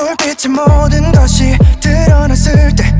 불빛의 모든 것이 드러났을 때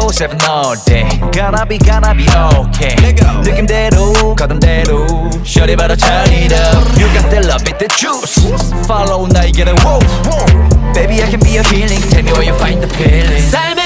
24-7 all day gonna be gonna be okay 느낌대로 가던 대로 Shut it better turn it up You got the love it the juice Follow 나에게는 woo Baby I can be your feeling Tell me where you find the feeling